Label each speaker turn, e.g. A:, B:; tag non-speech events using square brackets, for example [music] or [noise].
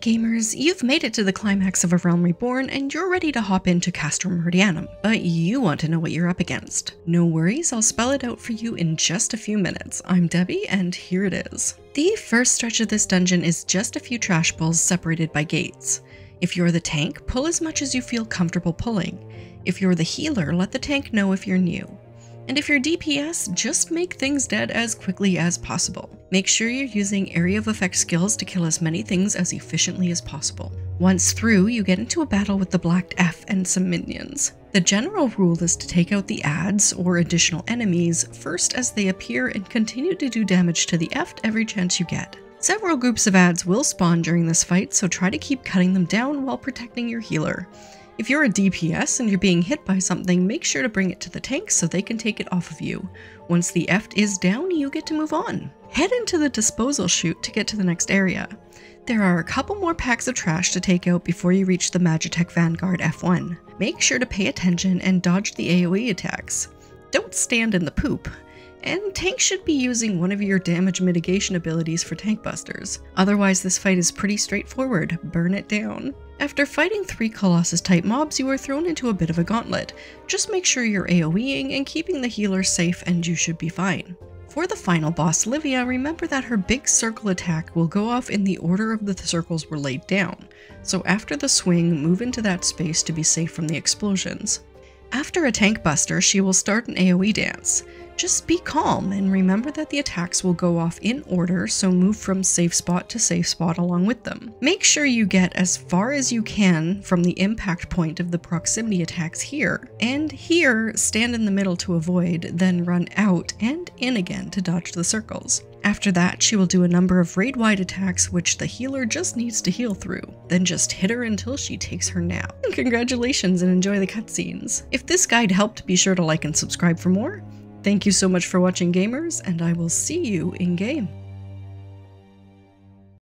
A: Gamers, you've made it to the climax of A Realm Reborn and you're ready to hop into Castrum Meridianum, but you want to know what you're up against. No worries, I'll spell it out for you in just a few minutes. I'm Debbie and here it is. The first stretch of this dungeon is just a few trash balls separated by gates. If you're the tank, pull as much as you feel comfortable pulling. If you're the healer, let the tank know if you're new. And if you're DPS, just make things dead as quickly as possible. Make sure you're using area of effect skills to kill as many things as efficiently as possible. Once through, you get into a battle with the Black Eft and some minions. The general rule is to take out the adds or additional enemies first as they appear and continue to do damage to the Eft every chance you get. Several groups of adds will spawn during this fight, so try to keep cutting them down while protecting your healer. If you're a DPS and you're being hit by something, make sure to bring it to the tank so they can take it off of you. Once the Eft is down, you get to move on. Head into the disposal chute to get to the next area. There are a couple more packs of trash to take out before you reach the Magitek Vanguard F1. Make sure to pay attention and dodge the AoE attacks. Don't stand in the poop. And tanks should be using one of your damage mitigation abilities for tank busters. Otherwise this fight is pretty straightforward, burn it down. After fighting three Colossus type mobs, you are thrown into a bit of a gauntlet. Just make sure you're AoEing and keeping the healer safe and you should be fine. For the final boss, Livia, remember that her big circle attack will go off in the order of the circles were laid down, so after the swing, move into that space to be safe from the explosions. After a tank buster, she will start an AoE dance. Just be calm and remember that the attacks will go off in order, so move from safe spot to safe spot along with them. Make sure you get as far as you can from the impact point of the proximity attacks here, and here stand in the middle to avoid, then run out and in again to dodge the circles. After that, she will do a number of raid-wide attacks which the healer just needs to heal through. Then just hit her until she takes her nap. [laughs] Congratulations and enjoy the cutscenes. If this guide helped, be sure to like and subscribe for more. Thank you so much for watching gamers, and I will see you in game.